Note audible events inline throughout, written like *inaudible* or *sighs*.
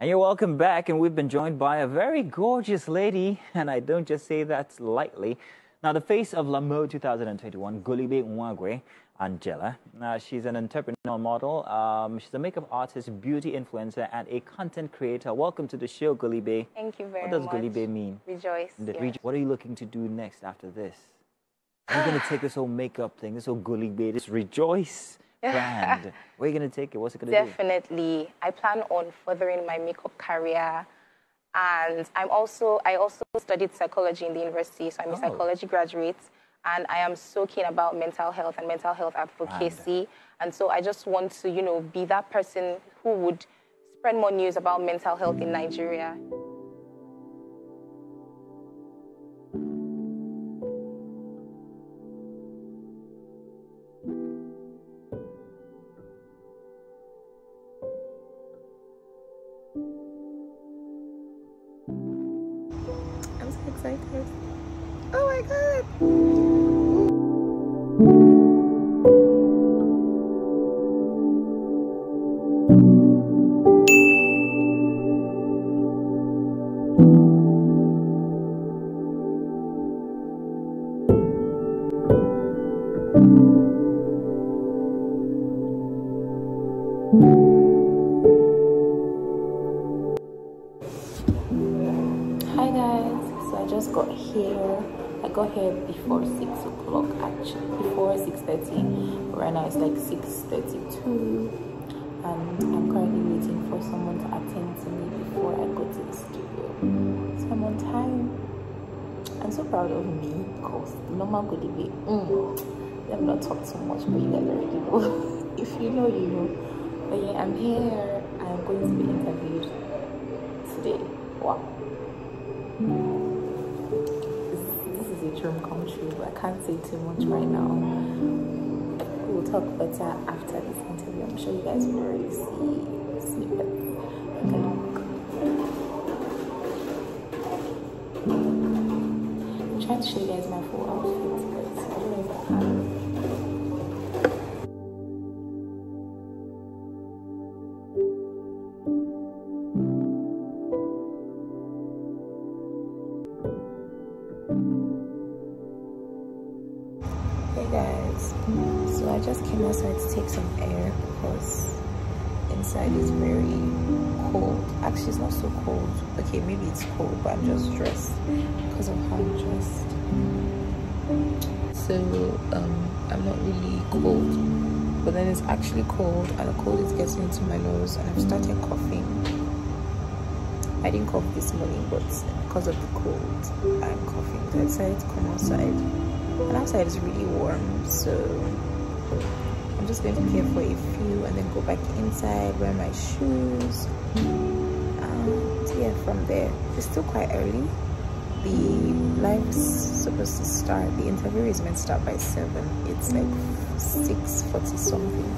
And you're welcome back, and we've been joined by a very gorgeous lady, *laughs* and I don't just say that lightly. Now, the face of La Mode 2021, Golibe Nwigwe, Angela. Uh, she's an entrepreneurial model. Um, she's a makeup artist, beauty influencer, and a content creator. Welcome to the show, Golibe. Thank you very much. What does much. Golibe mean? Rejoice. What are you looking to do next after this? Are you going *sighs* to take this whole makeup thing, this whole Golibe, this rejoice brand? *laughs* Where are you going to take it? What's it going to do? Definitely. I plan on furthering my makeup career. And I'm also, I also studied psychology in the university, so I'm oh. a psychology graduate and I am so keen about mental health and mental health advocacy. And so I just want to, you know, be that person who would spread more news about mental health in Nigeria. Oh my god! Before 6.30. Right now it's like 6.32 and I'm currently waiting for someone to attend to me before I go to the studio. So I'm on time. I'm so proud of me because normal good be mm, I've not talked so much but you guys already know. *laughs* if you know, you know. But yeah, I'm here. I'm going to be interviewed today. Wow. But I can't say too much right now. We'll talk better after this interview. I'm sure you guys will already see snippets. Okay. I'm trying to show you guys my full outfit, but I don't know if I can. Inside is very cold. Actually it's not so cold. Okay maybe it's cold but i'm just dressed because of how i'm dressed. So um i'm not really cold. But then it's actually cold and the cold is getting into my nose and i've started coughing. I didn't cough this morning but because of the cold i'm coughing. So i decided to come outside. And outside is really warm so just going to care for a few and then go back inside wear my shoes. Um, and yeah from there. It's still quite early. The live is supposed to start the interview is meant to start by seven. It's like 6:40 something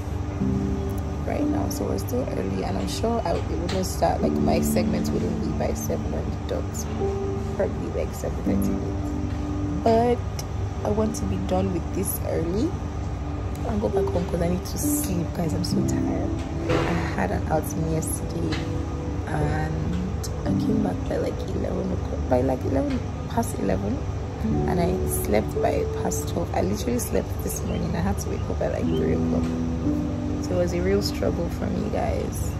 right now so we're still early and i'm sure i wouldn't start like my segments wouldn't be by seven on the dot probably like 7:30 but I want to be done with this early and go back home because I need to sleep guys. I'm so tired. I had an outing yesterday and I came back by like 11 o'clock by like 11 past 11 and I slept by past 12 I literally slept this morning. I had to wake up at like 3 o'clock. So it was a real struggle for me guys.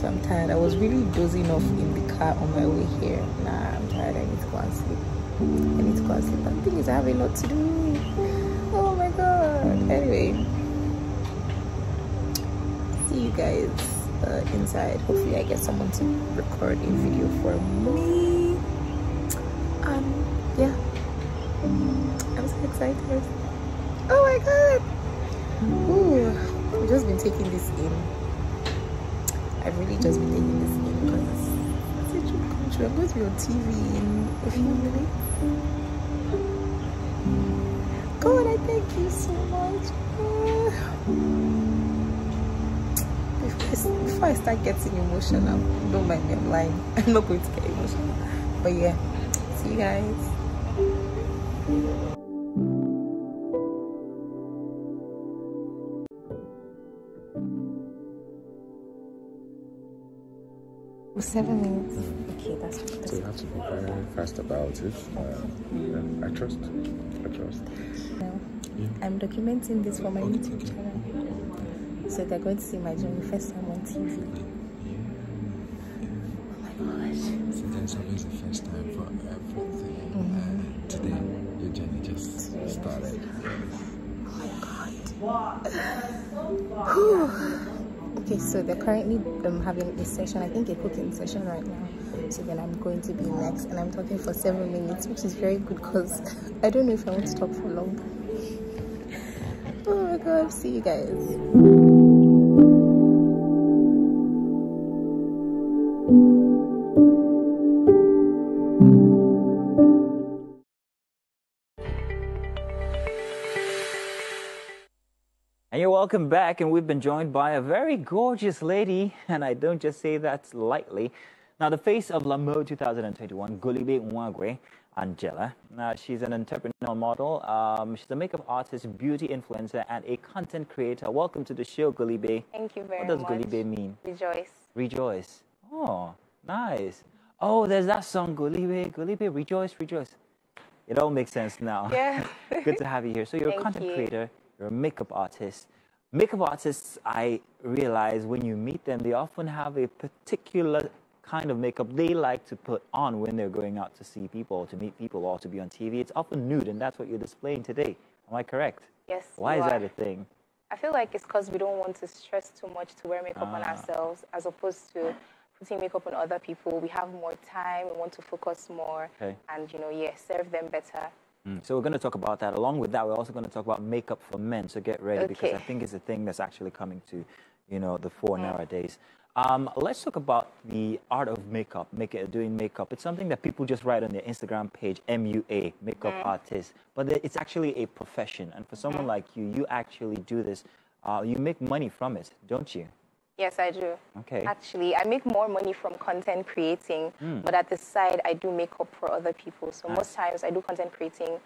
So I'm tired. I was really dozing off in the car on my way here. Nah I'm tired. I need to go and sleep. I need to go and sleep. The thing is, I have a lot to do. Anyway, see you guys uh, inside. Hopefully, I get someone to record a video for me. Um, yeah. I'm so excited. Oh my god. Ooh, I've just been taking this in. I've really just been taking this in because. I'm going to be on TV in a few minutes. God, I thank you so much. *sighs* Before I, before I start getting emotional, don't mind me, I'm lying. *laughs* I'm not going to get emotional. But yeah, see you guys. Seven minutes. Okay, that's, that's So you have to be very fast about it. Uh, I trust. I trust. no. I'm documenting this for my YouTube channel. So they're going to see my journey first time on TV. Oh my gosh. So there's always the first time for everything. Uh, today, your journey just started. Oh my god. okay, so they're currently um, having a session, I think a cooking session right now. So then I'm going to be next, and I'm talking for seven minutes, which is very good because *laughs* I don't know if I want to talk for long. Oh my god, see you guys. And you're welcome back, and we've been joined by a very gorgeous lady, and I don't just say that lightly. Now, the face of La Mode 2021, Golibe Nwigwe, Angela. Now, she's an entrepreneur model, um, she's a makeup artist, beauty influencer, and a content creator. Welcome to the show, Golibe. Thank you very What does much. Golibe mean? Rejoice. Rejoice. Oh, nice. Oh, there's that song, Golibe, Golibe, rejoice, rejoice. It all makes sense now. Yeah. *laughs* Good to have you here. So you're a Thank content you. creator, you're a makeup artist. Makeup artists, I realize when you meet them, they often have a particular kind of makeup they like to put on when they're going out to see people, or to meet people, or to be on TV. It's often nude, and that's what you're displaying today. Am I correct? Yes. Why is that a thing? I feel like it's because we don't want to stress too much to wear makeup on Ah. ourselves as opposed to putting makeup on other people. We have more time, we want to focus more, Okay. and you know, yeah, serve them better. Mm. So we're going to talk about that. Along with that, we're also going to talk about makeup for men. So get ready because I think it's a thing that's actually coming to, you know, the fore nowadays. Um, let's talk about the art of makeup, make it, doing makeup. It's something that people just write on their Instagram page, MUA, makeup artist. But it's actually a profession. And for someone like you, you actually do this. Uh, you make money from it, don't you? Yes, I do. Okay. Actually, I make more money from content creating, but at the side, I do makeup for other people. So most times, I do content creating.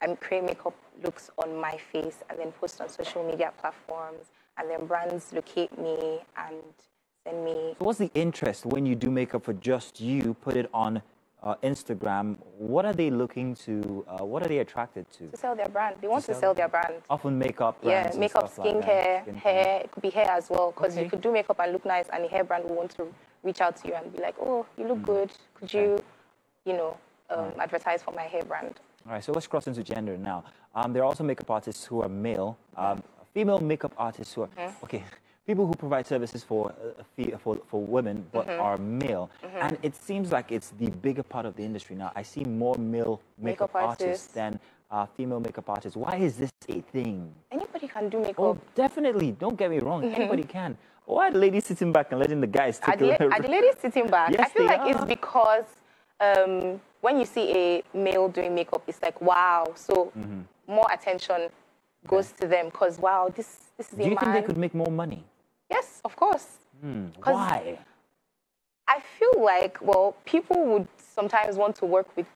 I create makeup looks on my face and then post on social media platforms, and then brands locate me and me. So what's the interest when you do makeup for just you, put it on uh, Instagram? What are they looking to, uh, what are they attracted to? To sell their brand, they want to sell sell their brand. Often makeup Yeah, makeup, stuff like skincare, Skincare. hair. It could be hair as well, because Okay. you could do makeup and look nice, and a hair brand will want to reach out to you and be like, "Oh, you look good. Could you, you know, um, advertise for my hair brand?" All right, so let's cross into gender now. Um, there are also makeup artists who are male, um, female makeup artists who are Mm-hmm. okay. People who provide services for uh, for, for women but Mm-hmm. are male, and it seems like it's the bigger part of the industry now. I see more male makeup, Makeup artists artists. than uh, female makeup artists. Why is this a thing? Anybody can do makeup. Oh, definitely. Don't get me wrong. Anybody can. Why are the ladies sitting back and letting the guys Are take the, a are the ladies sitting back? Yes, I feel like it's because um, when you see a male doing makeup, it's like wow. So Mm-hmm. more attention goes to them because wow, this this is Do you man. think they could make more money? Yes, of course. 'Cause Why? I feel like well, people would sometimes want to work with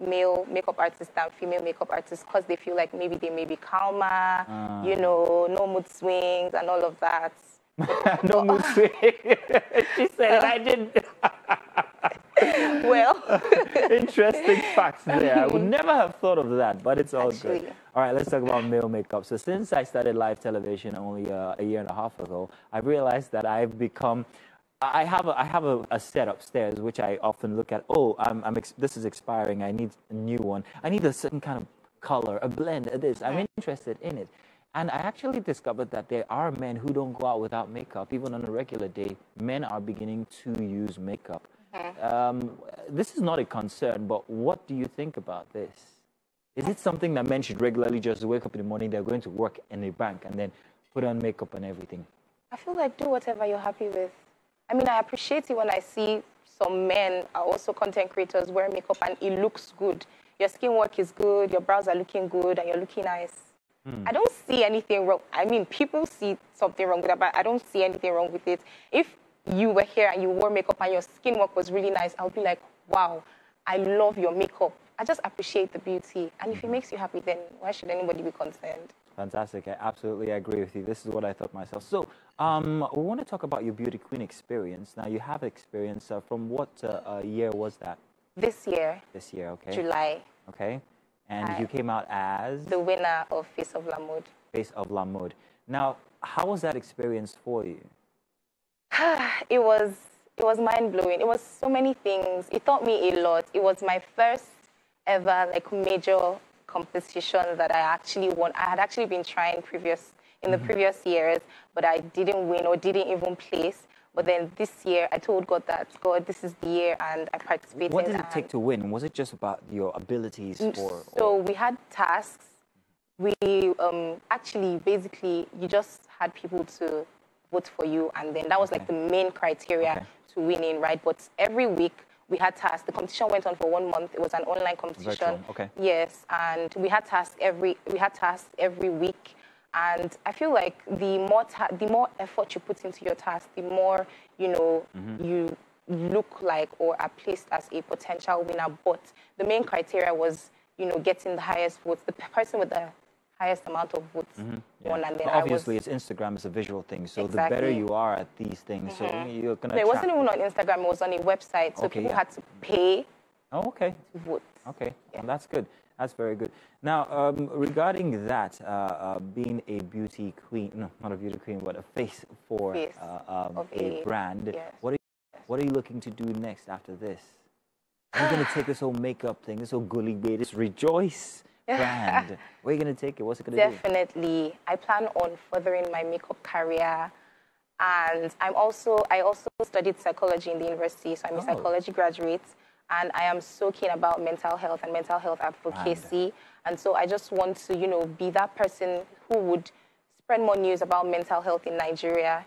male makeup artists than female makeup artists because they feel like maybe they may be calmer, Ah. you know, no mood swings and all of that. *laughs* no mood *laughs* swings. *laughs* she said. I didn't. *laughs* Well, *laughs* Interesting facts there. I would never have thought of that, but it's all good. Actually. All right, let's talk about male makeup. So, since I started live television only uh, a year and a half ago, I realized that I've become. I have a, I have a, a set upstairs which I often look at. Oh, I'm, I'm ex- this is expiring. I need a new one. I need a certain kind of color, a blend of this. I'm interested in it. And I actually discovered that there are men who don't go out without makeup. Even on a regular day, men are beginning to use makeup. Um, this is not a concern, but what do you think about this? Is it something that men should regularly just wake up in the morning, they're going to work in a bank, and then put on makeup and everything? I feel like do whatever you're happy with. I mean, I appreciate it when I see some men are also content creators wear makeup and it looks good. Your skin work is good, your brows are looking good, and you're looking nice. I don't see anything wrong. I mean, people see something wrong with that, but I don't see anything wrong with it. If you were here and you wore makeup and your skin work was really nice, I'll be like, wow, I love your makeup. I just appreciate the beauty. And if it makes you happy, then why should anybody be concerned? Fantastic. I absolutely agree with you. This is what I thought myself. So, um, we want to talk about your beauty queen experience. Now, you have experience uh, from what uh, uh, year was that? This year, This year, okay. July, Okay. And I- you came out as the winner of Face of La Mode. Face of La Mode. Now, how was that experience for you? *sighs* it was it was mind blowing. It was so many things. It taught me a lot. It was my first ever like major competition that I actually won. I had actually been trying previous in the previous years, but I didn't win or didn't even place. But then this year, I told God that God, this is the year, and I participated. What did it take to win? Was it just about your abilities or, Mm, so or we had tasks. We um, actually, basically, you just had people to vote for you, and then that was like the main criteria Okay. to winning, right? But every week we had tasks. The competition went on for one month. It was an online competition. Virtual, okay. Yes, and we had tasks every we had tasks every week. And I feel like the more ta- the more effort you put into your task, the more you know Mm-hmm. you look like or are placed as a potential winner. But the main criteria was you know getting the highest votes. The person with the highest amount of votes Mm-hmm. Yeah. won, and then obviously, was. it's Instagram is a visual thing. So the better you are at these things, so you're gonna. No, it wasn't even on Instagram. It was on a website, so Okay, people yeah. had to pay Oh, okay. to vote. Okay, well, that's good. That's very good. Now, um, regarding that, uh, uh, being a beauty queen, no, not a beauty queen, but a face for Face uh, um, a, a- brand, yes. what, are you, what are you looking to do next after this? Are you going to take this whole makeup thing, this whole gully bay, this rejoice brand? *laughs* Where are you going to take it? What's it going to do? Definitely. I plan on furthering my makeup career. And I'm also I also studied psychology in the university, so I'm a Oh. psychology graduate. And I am so keen about mental health and mental health advocacy. And so I just want to, you know, be that person who would spread more news about mental health in Nigeria,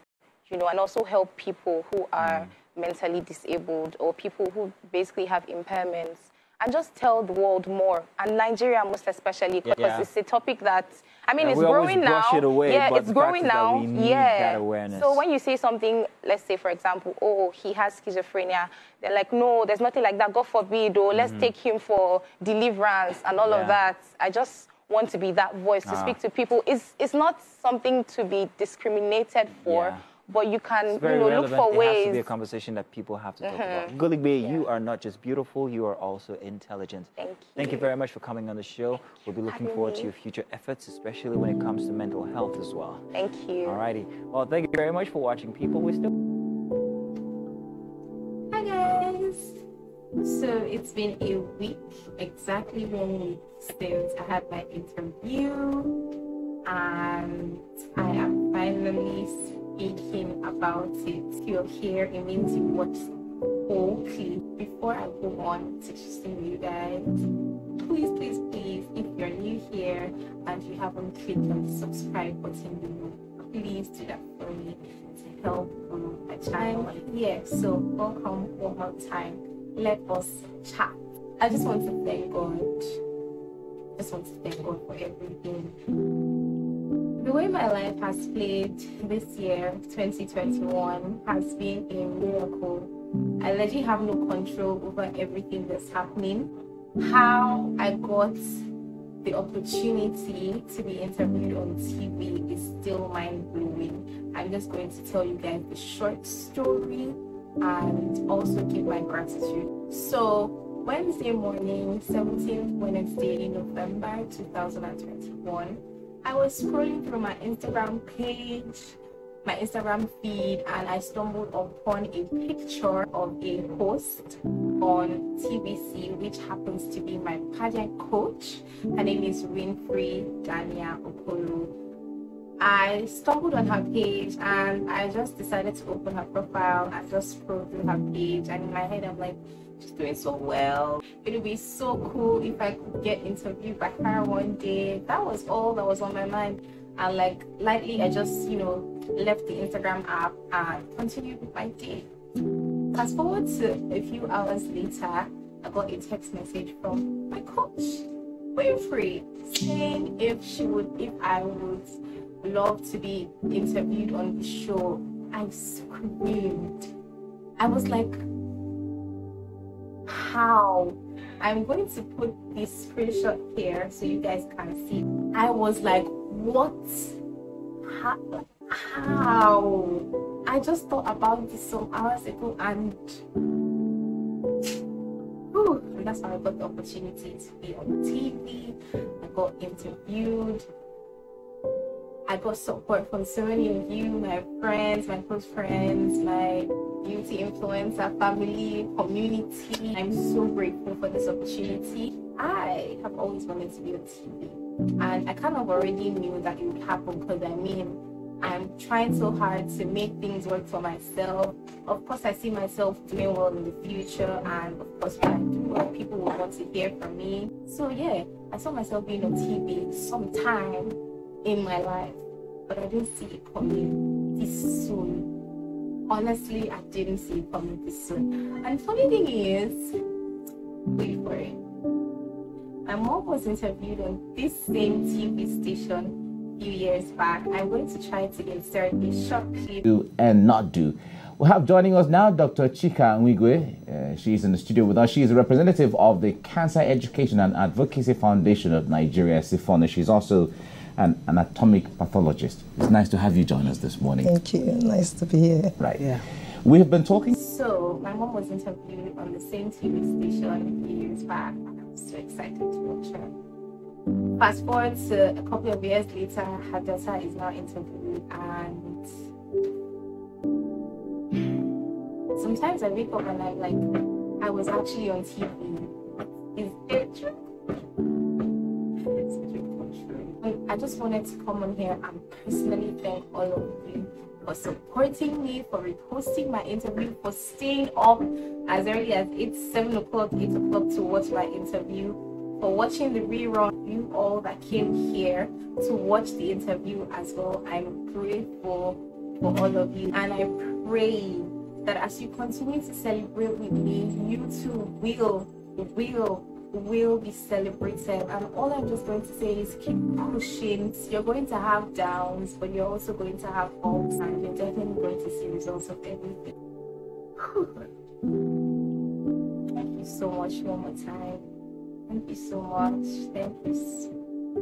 you know, and also help people who are mm. mentally disabled or people who basically have impairments and just tell the world more and Nigeria most especially because Yeah. it's a topic that I mean Yeah, it's growing now. it away, yeah, it's growing now. yeah. So when you say something, let's say for example, oh he has schizophrenia, they're like, no, there's nothing like that. God forbid, or let's take him for deliverance and all. Yeah. of that. I just want to be that voice to Ah. speak to people. It's it's not something to be discriminated for. But you can you know relevant. look for it ways. Mm-hmm. has to be a conversation that people have to talk about. Golibe, you are not just beautiful, you are also intelligent. Thank you. Thank you you. very much for coming on the show. We'll be looking Having forward to your future efforts, especially when it comes to mental health as well. Thank you. Alrighty. Well, thank you very much for watching, people. We still. Hi guys! So it's been a week, exactly one week since I had my interview, and I am finally speaking about it. You're here, it means you watched clip. Before I go on to teaching you guys, please, please, please, if you're new here and you haven't clicked on the subscribe button below, please do that for me to help um, my channel. Yeah, so welcome one more time. Let us chat. I just want to thank God. just want to thank God for everything. Way my life has played this year, 2021, has been a miracle. I legit have no control over everything that's happening. How I got the opportunity to be interviewed on TV is still mind blowing. I'm just going to tell you guys the short story and also give my gratitude. So, Wednesday morning, 17th Wednesday in November 2021, I was scrolling through my Instagram page, my Instagram feed, and I stumbled upon a picture of a host on TVC, which happens to be my pageant coach. Her name is Winfrey Dania Okolo. I stumbled on her page and I just decided to open her profile I just scrolled through her page. And in my head, I'm like, she's doing so well. It would be so cool if I could get interviewed by her one day. That was all that was on my mind. And like lightly, I just, you know, left the Instagram app and continued with my day. Fast forward to a few hours later, I got a text message from my coach, Winfrey, saying if she would, if I would love to be interviewed on the show. I screamed. I was like, how? I'm going to put this screenshot here so you guys can see. I was like, what? How? I just thought about this some hours ago and, whew, that's how I got the opportunity to be on TV. I got interviewed. I got support from so many of you, my friends, my close friends, my beauty influencer family, community. I'm so grateful for this opportunity. I have always wanted to be on TV, and I kind of already knew that it would happen because I mean, I'm trying so hard to make things work for myself. Of course, I see myself doing well in the future, and of course, when I do well, people will want to hear from me. So, yeah, I saw myself being on TV sometime in my life, but I didn't see it coming this soon. Honestly, I didn't see it coming this soon. And funny thing is, wait for it. My mom was interviewed on this same TV station a few years back. I'm going to try to insert a short clip. Do and not do. We have joining us now Dr. Chika Nwigwe. Uh, she's in the studio with us. She is a representative of the Cancer Education and Advocacy Foundation of Nigeria, SIFONA. She's also an anatomic pathologist. It's nice to have you join us this morning. Thank you. Nice to be here. Right. Yeah. We have been talking. So, my mom was interviewed on the same TV station a few years back, and I was so excited to watch her. Fast forward to a couple of years later, her daughter is now interviewed, and sometimes I wake up and I'm like, I was actually on TV. Is it true? I just wanted to come on here and personally thank all of you for supporting me, for reposting my interview, for staying up as early as 8, 7 o'clock, 8 o'clock to watch my interview, for watching the rerun, you all that came here to watch the interview as well. I'm grateful for all of you, and I pray that as you continue to celebrate with me, you too will, will, will be celebrated. And all I'm just going to say is keep pushing. You're going to have downs, but you're also going to have ups, and you're definitely going to see results of everything. Thank you so much one more time. Thank you so much. Thank you.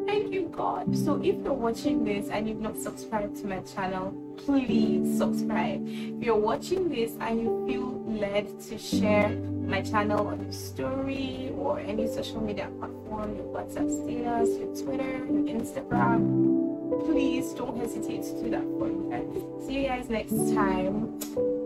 Thank you, God. So if you're watching this and you've not subscribed to my channel, please subscribe. If you're watching this and you feel led to share my channel on your story or any social media platform, your WhatsApp status, your Twitter, your Instagram, please don't hesitate to do that for me. See you guys next time.